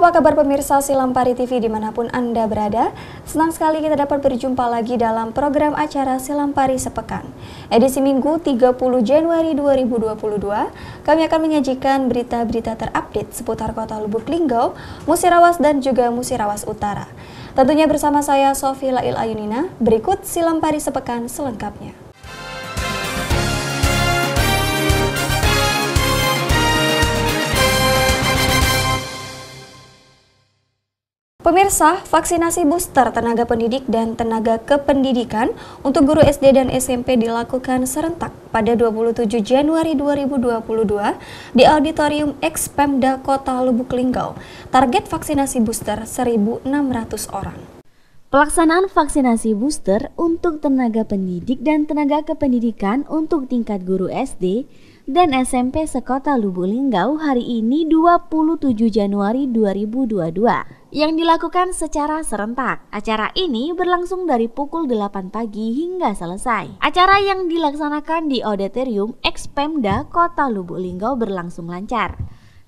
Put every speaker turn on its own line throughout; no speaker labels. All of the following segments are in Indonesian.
Apa kabar pemirsa Silampari TV di mana pun Anda berada? Senang sekali kita dapat berjumpa lagi dalam program acara Silampari Sepekan. Edisi Minggu 30 Januari 2022 Kami akan menyajikan berita-berita terupdate seputar kota Lubuk Linggau, Musirawas dan juga Musirawas Utara. Tentunya bersama saya Sofi Lail Ayunina. Berikut Silampari Sepekan selengkapnya Pemirsa, vaksinasi booster tenaga pendidik dan tenaga kependidikan untuk guru SD dan SMP dilakukan serentak pada 27 Januari 2022 di Auditorium Expemda Kota Lubuk Linggau. Target vaksinasi booster 1.600 orang.
Pelaksanaan vaksinasi booster untuk tenaga pendidik dan tenaga kependidikan untuk tingkat guru SD dan SMP sekota Lubuk Linggau hari ini 27 Januari 2022 yang dilakukan secara serentak. Acara ini berlangsung dari pukul 8 pagi hingga selesai. Acara yang dilaksanakan di Auditorium Expemda Kota Lubuk Linggau berlangsung lancar.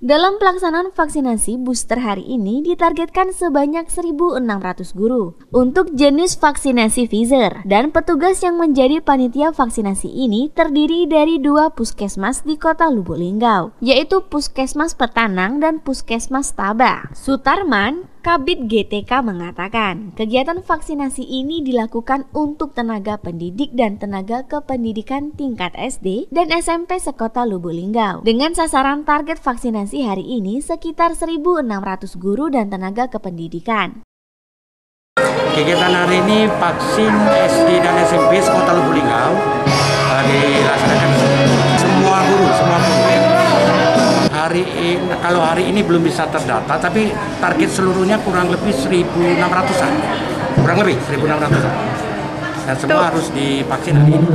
Dalam pelaksanaan vaksinasi booster hari ini ditargetkan sebanyak 1.600 guru untuk jenis vaksinasi Pfizer dan petugas yang menjadi panitia vaksinasi ini terdiri dari dua puskesmas di kota Lubuk Linggau yaitu Puskesmas Petanang dan Puskesmas Taba. Sutarman, Kabit GTK mengatakan, kegiatan vaksinasi ini dilakukan untuk tenaga pendidik dan tenaga kependidikan tingkat SD dan SMP sekota Lubuk Linggau. Dengan sasaran target vaksinasi hari ini sekitar 1.600 guru dan tenaga kependidikan.
Kegiatan hari ini vaksin SD dan SMP sekota Lubuk Linggau uh, dilaksanakan semua guru, semua guru hari ini, kalau hari ini belum bisa terdata, tapi target seluruhnya kurang lebih 1.600-an. Kurang lebih 1.600-an. Dan semua Tuh. harus divaksin hari ini.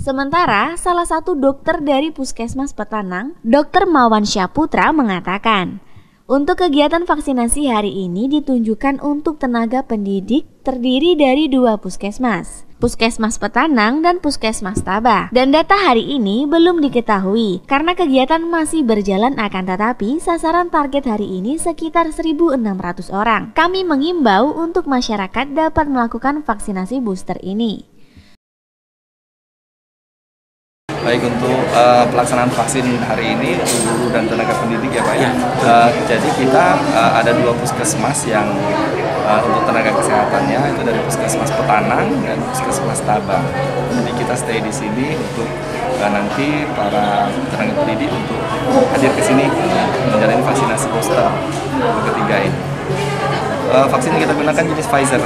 Sementara salah satu dokter dari Puskesmas Petanang, Dr. Mawan Syaputra mengatakan, untuk kegiatan vaksinasi hari ini ditunjukkan untuk tenaga pendidik terdiri dari dua puskesmas. Puskesmas Petanang dan Puskesmas Tabah. Dan data hari ini belum diketahui karena kegiatan masih berjalan akan tetapi sasaran target hari ini sekitar 1.600 orang. Kami mengimbau untuk masyarakat dapat melakukan vaksinasi booster ini.
Baik untuk uh, pelaksanaan vaksin hari ini guru dan tenaga pendidik ya Pak ya. Uh, jadi kita uh, ada dua puskesmas yang uh, untuk tenaga kesehatannya itu dari puskesmas Petanang dan puskesmas Tabang. Jadi kita stay di sini untuk uh, nanti para tenaga pendidik untuk hadir ke sini menjalani vaksinasi booster ketiga ini. Uh, vaksin yang kita gunakan jenis Pfizer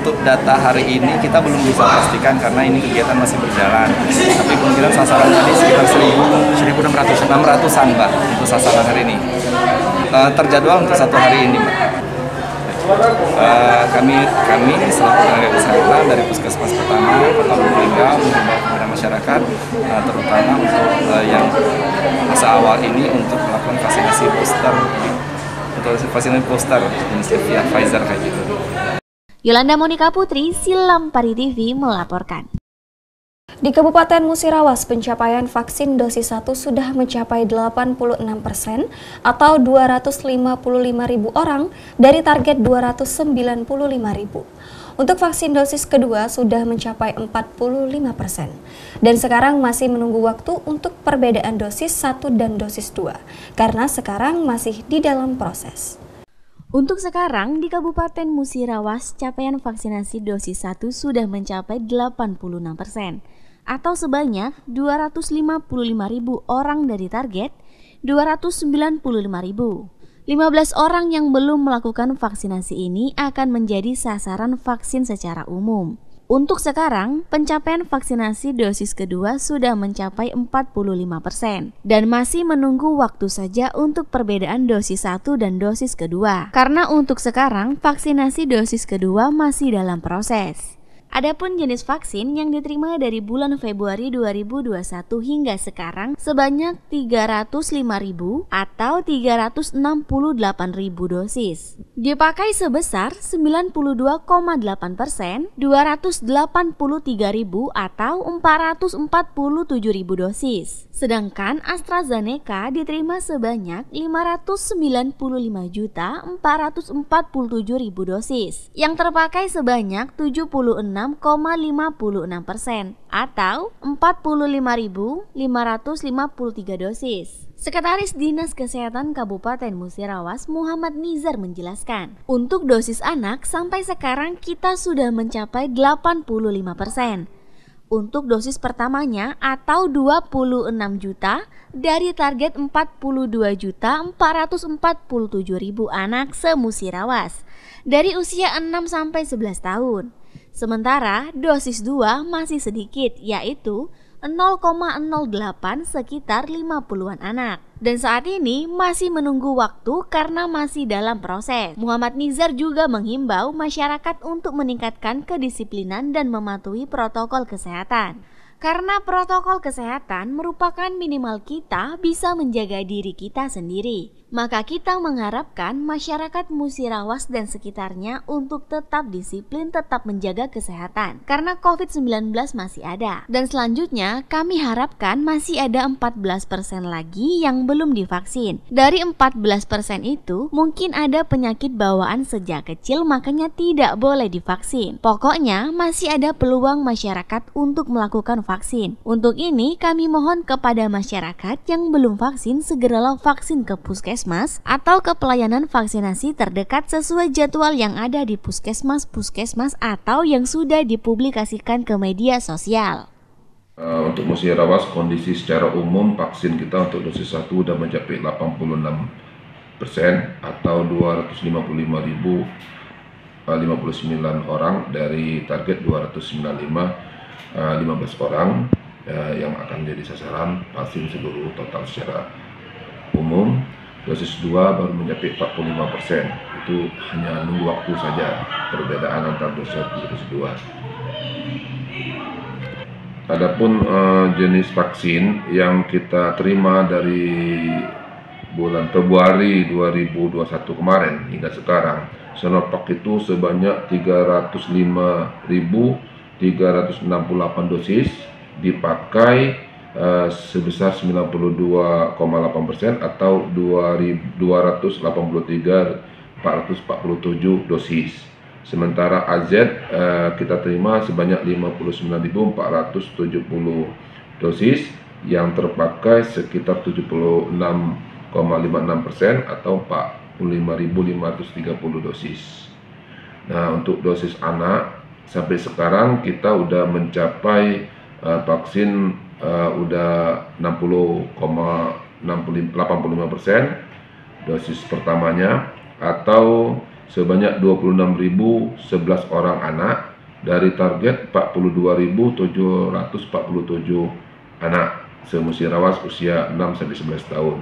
untuk data hari ini kita belum bisa pastikan karena ini kegiatan masih berjalan. Tapi kemungkinan sasaran tadi sekitar 1.600 600-an Mbak untuk sasaran hari ini. Uh, terjadwal untuk satu hari ini Mbak. Uh, kami kami selaku tenaga kesehatan dari Puskesmas Pertama Kota mengimbau kepada masyarakat uh, terutama untuk uh, yang masa awal ini untuk melakukan vaksinasi booster untuk vaksinasi booster jenis via Pfizer kayak gitu.
Yolanda Monika Putri, Silam Pari TV melaporkan.
Di Kabupaten Musirawas, pencapaian vaksin dosis 1 sudah mencapai 86 persen atau 255 ribu orang dari target 295 ribu. Untuk vaksin dosis kedua sudah mencapai 45 persen. Dan sekarang masih menunggu waktu untuk perbedaan dosis 1 dan dosis 2, karena sekarang masih di dalam proses.
Untuk sekarang, di Kabupaten Musirawas, capaian vaksinasi dosis 1 sudah mencapai 86 persen, atau sebanyak 255 ribu orang dari target 295 ribu. 15 orang yang belum melakukan vaksinasi ini akan menjadi sasaran vaksin secara umum. Untuk sekarang, pencapaian vaksinasi dosis kedua sudah mencapai 45% dan masih menunggu waktu saja untuk perbedaan dosis satu dan dosis kedua. Karena untuk sekarang, vaksinasi dosis kedua masih dalam proses. Adapun jenis vaksin yang diterima dari bulan Februari 2021 hingga sekarang sebanyak 305.000 atau 368.000 dosis. Dipakai sebesar 92,8 persen, 283.000 atau 447.000 dosis. Sedangkan AstraZeneca diterima sebanyak 595.447.000 dosis, yang terpakai sebanyak 76 6,56 persen atau 45.553 dosis. Sekretaris Dinas Kesehatan Kabupaten Musirawas Muhammad Nizar menjelaskan, untuk dosis anak sampai sekarang kita sudah mencapai 85 persen. Untuk dosis pertamanya atau 26 juta dari target 42 juta 447 ribu anak semusirawas dari usia 6 sampai 11 tahun. Sementara dosis 2 masih sedikit yaitu 0,08 sekitar 50-an anak. Dan saat ini masih menunggu waktu karena masih dalam proses. Muhammad Nizar juga menghimbau masyarakat untuk meningkatkan kedisiplinan dan mematuhi protokol kesehatan. Karena protokol kesehatan merupakan minimal kita bisa menjaga diri kita sendiri. Maka kita mengharapkan masyarakat Musirawas dan sekitarnya untuk tetap disiplin, tetap menjaga kesehatan. Karena COVID-19 masih ada. Dan selanjutnya kami harapkan masih ada 14% lagi yang belum divaksin. Dari 14% itu mungkin ada penyakit bawaan sejak kecil makanya tidak boleh divaksin. Pokoknya masih ada peluang masyarakat untuk melakukan vaksin. Untuk ini kami mohon kepada masyarakat yang belum vaksin segeralah vaksin ke puskesmas puskesmas atau ke pelayanan vaksinasi terdekat sesuai jadwal yang ada di puskesmas-puskesmas atau yang sudah dipublikasikan ke media sosial.
Uh, untuk Musirawas kondisi secara umum vaksin kita untuk dosis 1 sudah mencapai 86 persen atau 255.059 uh, orang dari target 295 uh, 15 orang uh, yang akan jadi sasaran vaksin seluruh total secara umum dosis 2 baru mencapai 45 persen. Itu hanya nunggu waktu saja. Perbedaan antara dosis 1 dan dosis 2 Adapun uh, jenis vaksin yang kita terima dari bulan Februari 2021 kemarin hingga sekarang Sinovac itu sebanyak 305.368 dosis dipakai Uh, sebesar 92,8 persen atau 283.447 dosis. Sementara AZ uh, kita terima sebanyak 59.470 dosis yang terpakai sekitar 76,56 persen atau 45.530 dosis. Nah untuk dosis anak sampai sekarang kita sudah mencapai uh, vaksin uh, udah 60,85 persen dosis pertamanya atau sebanyak 26.011 orang anak dari target 42.747 anak semusirawas usia 6 sampai 11 tahun.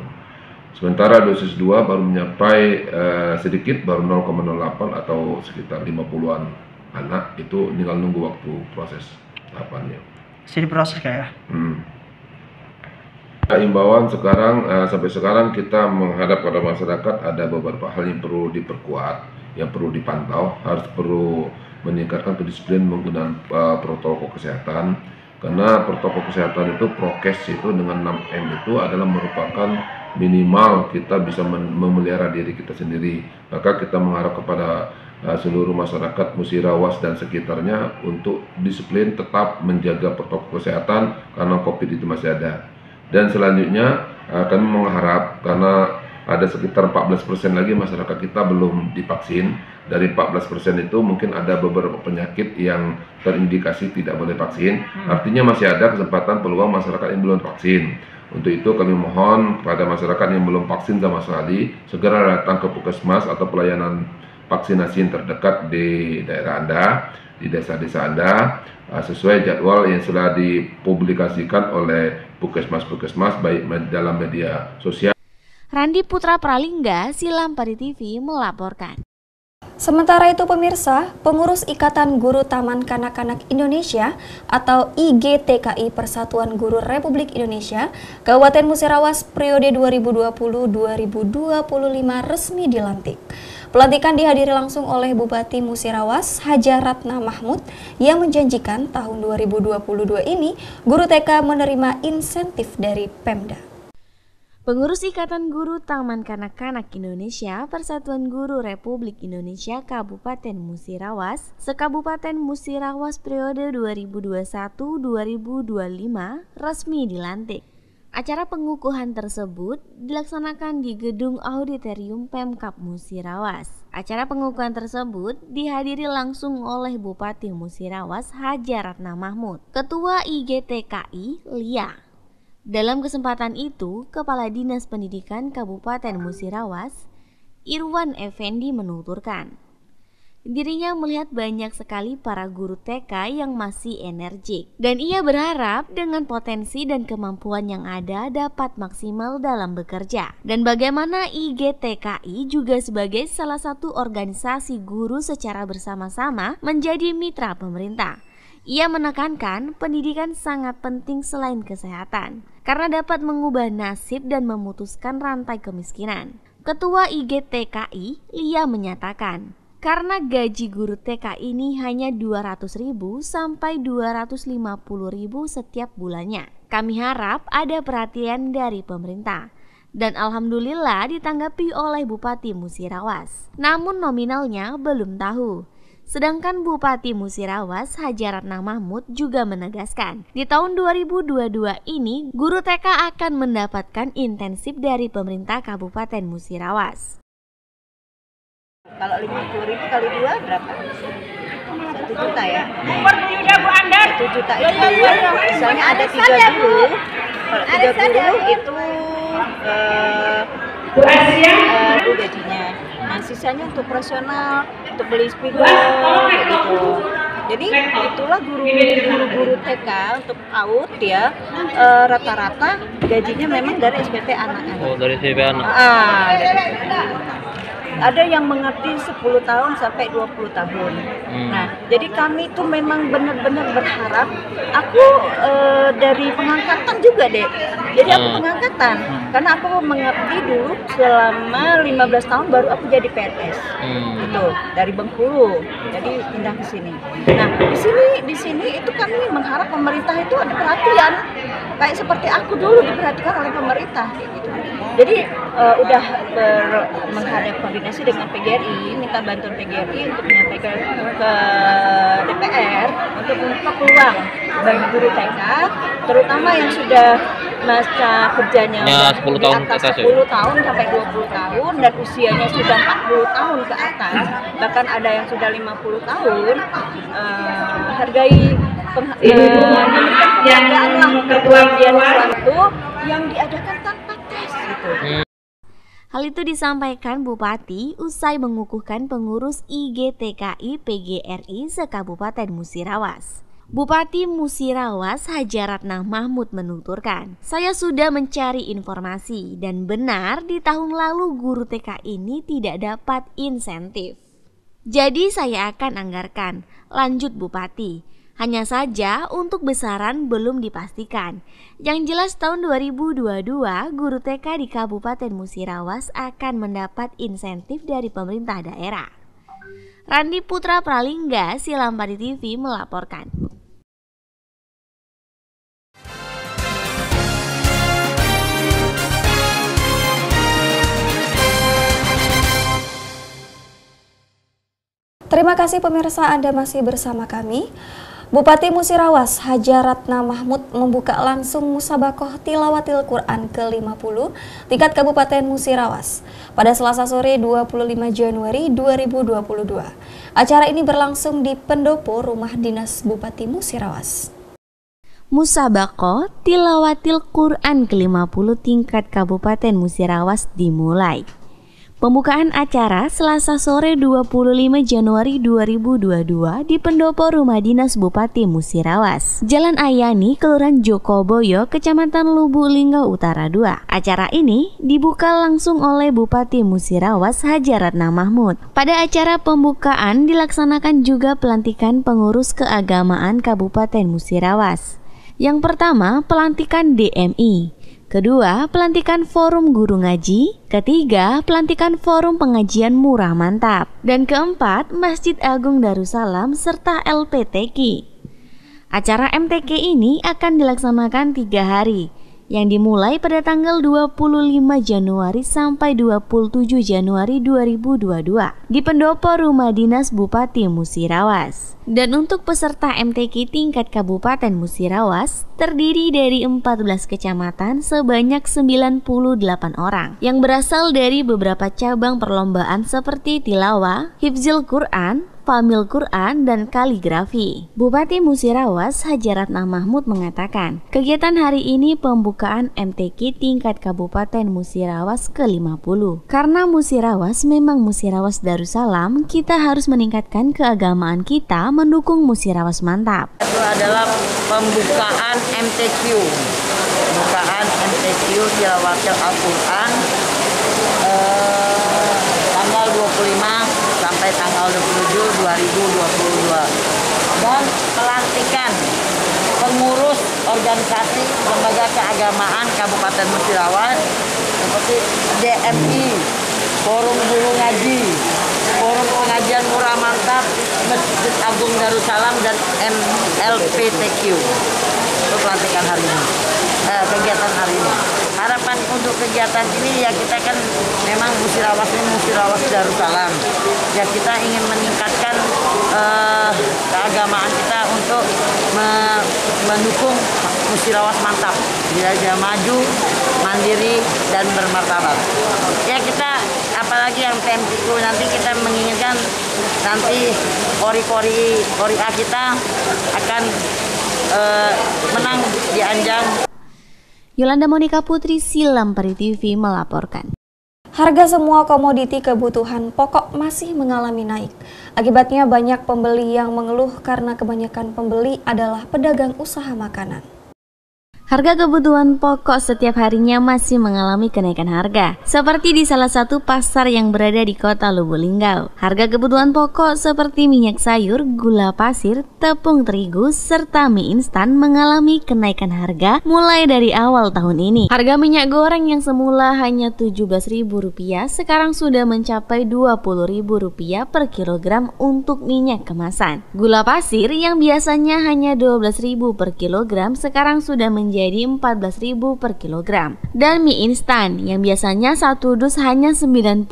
Sementara dosis 2 baru mencapai uh, sedikit baru 0,08 atau sekitar 50-an anak itu tinggal nunggu waktu proses tahapannya
masih diproses kayak ya? hmm.
Imbauan sekarang uh, sampai sekarang kita menghadap pada masyarakat ada beberapa hal yang perlu diperkuat, yang perlu dipantau, harus perlu meningkatkan kedisiplinan menggunakan uh, protokol kesehatan karena protokol kesehatan itu prokes itu dengan 6M itu adalah merupakan minimal kita bisa memelihara diri kita sendiri maka kita mengharap kepada seluruh masyarakat Musirawas dan sekitarnya untuk disiplin tetap menjaga protokol kesehatan karena COVID itu masih ada. Dan selanjutnya uh, kami mengharap karena ada sekitar 14% lagi masyarakat kita belum divaksin. Dari 14% itu mungkin ada beberapa penyakit yang terindikasi tidak boleh vaksin. Hmm. Artinya masih ada kesempatan peluang masyarakat yang belum vaksin. Untuk itu kami mohon kepada masyarakat yang belum vaksin sama sekali segera datang ke puskesmas atau pelayanan vaksinasi yang terdekat di daerah Anda, di desa-desa Anda, uh, sesuai jadwal yang sudah dipublikasikan oleh puskesmas-puskesmas baik dalam media sosial.
Randi Putra Pralingga, Silam Pari TV melaporkan.
Sementara itu pemirsa, pengurus Ikatan Guru Taman Kanak-Kanak Indonesia atau IGTKI Persatuan Guru Republik Indonesia Kabupaten Musirawas periode 2020-2025 resmi dilantik. Pelantikan dihadiri langsung oleh Bupati Musirawas Hajar Ratna Mahmud yang menjanjikan tahun 2022 ini guru TK menerima insentif dari Pemda.
Pengurus Ikatan Guru Taman Kanak-Kanak Indonesia Persatuan Guru Republik Indonesia Kabupaten Musirawas Sekabupaten Musirawas periode 2021-2025 resmi dilantik. Acara pengukuhan tersebut dilaksanakan di Gedung Auditorium Pemkap Musirawas. Acara pengukuhan tersebut dihadiri langsung oleh Bupati Musirawas Hajar Ratna Mahmud, Ketua IGTKI Lia, dalam kesempatan itu, Kepala Dinas Pendidikan Kabupaten Musirawas, Irwan Effendi menuturkan, dirinya melihat banyak sekali para guru TK yang masih energik. Dan ia berharap dengan potensi dan kemampuan yang ada dapat maksimal dalam bekerja. Dan bagaimana IGTKI juga sebagai salah satu organisasi guru secara bersama-sama menjadi mitra pemerintah. Ia menekankan pendidikan sangat penting selain kesehatan, karena dapat mengubah nasib dan memutuskan rantai kemiskinan. Ketua IGTKI, Lia menyatakan, karena gaji guru TK ini hanya 200.000 sampai 250.000 setiap bulannya. Kami harap ada perhatian dari pemerintah dan alhamdulillah ditanggapi oleh Bupati Musirawas. Namun nominalnya belum tahu. Sedangkan Bupati Musirawas Hajar Ratna Mahmud juga menegaskan, di tahun 2022 ini guru TK akan mendapatkan intensif dari pemerintah Kabupaten Musirawas.
Kalau 50 ribu kali dua berapa? Satu juta ya? Satu juta itu misalnya ada tiga guru, kalau tiga guru itu uh, uh, itu gajinya. Nah sisanya untuk operasional, untuk beli spidol, gitu. Jadi itulah guru-guru TK untuk out ya rata-rata gajinya memang dari SPP anak-anak.
Oh dari SPP anak.
Ah, dari SPP anak ada yang mengerti 10 tahun sampai 20 tahun. Hmm. Nah, jadi kami itu memang benar-benar berharap aku e, dari pengangkatan juga deh. Jadi aku hmm. pengangkatan hmm. karena aku mengerti dulu selama 15 tahun baru aku jadi PNS. Hmm. Itu dari Bengkulu. Jadi pindah ke sini. Nah, di sini di sini itu kami mengharap pemerintah itu ada perhatian kayak seperti aku dulu diperhatikan oleh pemerintah gitu. Jadi uh, udah ber, menghadap koordinasi dengan PGRI, minta bantuan PGRI untuk menyampaikan ke DPR untuk membuka peluang bagi guru TK, terutama yang sudah masa kerjanya
ya, 10 tahun
di atas 10 ya? tahun sampai 20 tahun dan usianya sudah 40 tahun ke atas, bahkan ada yang sudah 50 tahun, uh, hargai peng, uh, memberikan penghargaan lah ketua suatu yang diadakan tanpa Hmm.
Hal itu disampaikan Bupati usai mengukuhkan pengurus IGTKI PGRI sekabupaten Musirawas. Bupati Musirawas Hajaratna Mahmud menuturkan, saya sudah mencari informasi dan benar di tahun lalu guru TK ini tidak dapat insentif. Jadi saya akan anggarkan, lanjut Bupati. Hanya saja untuk besaran belum dipastikan. Yang jelas tahun 2022 guru TK di Kabupaten Musirawas akan mendapat insentif dari pemerintah daerah. Randi Putra Pralingga, Silampari TV melaporkan.
Terima kasih pemirsa Anda masih bersama kami. Bupati Musirawas Hajar Ratna Mahmud membuka langsung Musabakoh Tilawatil Quran ke-50 tingkat Kabupaten Musirawas pada Selasa sore 25 Januari 2022. Acara ini berlangsung di Pendopo Rumah Dinas Bupati Musirawas.
Musabakoh Tilawatil Quran ke-50 tingkat Kabupaten Musirawas dimulai. Pembukaan acara Selasa sore 25 Januari 2022 di Pendopo Rumah Dinas Bupati Musirawas, Jalan Ayani, Kelurahan Jokoboyo, Kecamatan Lubuk Linggau Utara 2. Acara ini dibuka langsung oleh Bupati Musirawas Hajaratna Mahmud. Pada acara pembukaan dilaksanakan juga pelantikan pengurus keagamaan Kabupaten Musirawas. Yang pertama, pelantikan DMI. Kedua, pelantikan forum guru ngaji. Ketiga, pelantikan forum pengajian murah mantap. Dan keempat, Masjid Agung Darussalam serta LPTK. Acara MTK ini akan dilaksanakan tiga hari, yang dimulai pada tanggal 25 Januari sampai 27 Januari 2022 di pendopo Rumah Dinas Bupati Musirawas. Dan untuk peserta MTQ tingkat Kabupaten Musirawas terdiri dari 14 kecamatan sebanyak 98 orang yang berasal dari beberapa cabang perlombaan seperti tilawah, hifzil Quran, Famil Quran dan kaligrafi. Bupati Musirawas Hajaratna Mahmud mengatakan, kegiatan hari ini pembukaan MTQ tingkat Kabupaten Musirawas ke-50. Karena Musirawas memang Musirawas Darussalam, kita harus meningkatkan keagamaan kita mendukung Musirawas mantap.
Itu adalah pembukaan MTQ. Pembukaan MTQ Tilawatil Al-Quran eh, tanggal 25 sampai tanggal 27 2022 dan pelantikan pengurus organisasi lembaga keagamaan Kabupaten Musirawas seperti DMI, Forum Guru Ngaji, Forum Pengajian Murah Mantap, Masjid Agung Darussalam dan MLPTQ. Itu pelantikan hari ini, eh, kegiatan hari ini. Harapan untuk kegiatan ini ya kita kan memang musirawas ini musirawas Darussalam. Ya kita ingin meningkatkan uh, keagamaan kita untuk me mendukung musirawas mantap. Dia maju mandiri dan bermartabat. Ya kita apalagi yang PMTQ nanti kita menginginkan nanti kori-kori kori A kita akan uh, menang di Anjang
Yolanda Monika Putri Silam Peri TV melaporkan.
Harga semua komoditi kebutuhan pokok masih mengalami naik. Akibatnya banyak pembeli yang mengeluh karena kebanyakan pembeli adalah pedagang usaha makanan.
Harga kebutuhan pokok setiap harinya masih mengalami kenaikan harga, seperti di salah satu pasar yang berada di kota Lubuk Linggau. Harga kebutuhan pokok seperti minyak sayur, gula pasir, tepung terigu, serta mie instan mengalami kenaikan harga mulai dari awal tahun ini. Harga minyak goreng yang semula hanya Rp17.000 sekarang sudah mencapai Rp20.000 per kilogram untuk minyak kemasan. Gula pasir yang biasanya hanya Rp12.000 per kilogram sekarang sudah menjadi menjadi 14.000 per kilogram. Dan mie instan yang biasanya satu dus hanya 94.000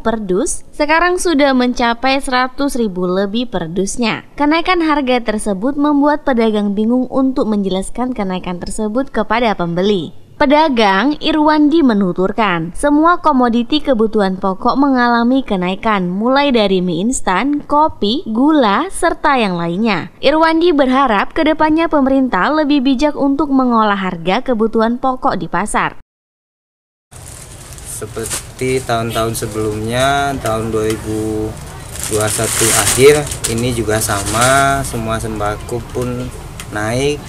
per dus, sekarang sudah mencapai 100.000 lebih per dusnya. Kenaikan harga tersebut membuat pedagang bingung untuk menjelaskan kenaikan tersebut kepada pembeli. Pedagang Irwandi menuturkan, semua komoditi kebutuhan pokok mengalami kenaikan mulai dari mie instan, kopi, gula, serta yang lainnya. Irwandi berharap ke depannya pemerintah lebih bijak untuk mengolah harga kebutuhan pokok di pasar.
Seperti tahun-tahun sebelumnya, tahun 2021 akhir, ini juga sama, semua sembako pun naik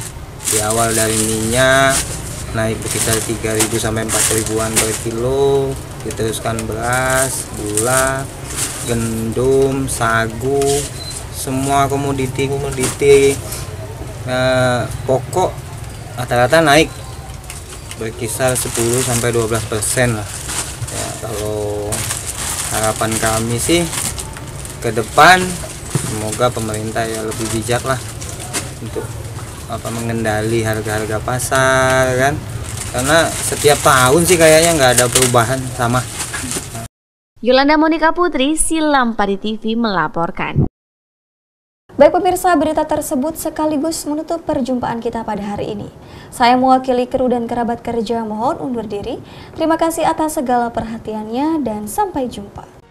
di awal dari minyak naik sekitar 3000 sampai 4000-an per kilo. Diteruskan beras gula gendum sagu semua komoditi-komoditi eh, pokok rata-rata naik berkisar 10 sampai 12 persen lah. Ya kalau harapan kami sih ke depan semoga pemerintah ya lebih bijak lah untuk apa mengendali harga-harga pasar kan karena setiap tahun sih kayaknya nggak ada perubahan sama
Yolanda Monika Putri Silam Pari TV melaporkan
Baik pemirsa, berita tersebut sekaligus menutup perjumpaan kita pada hari ini. Saya mewakili kru dan kerabat kerja mohon undur diri. Terima kasih atas segala perhatiannya dan sampai jumpa.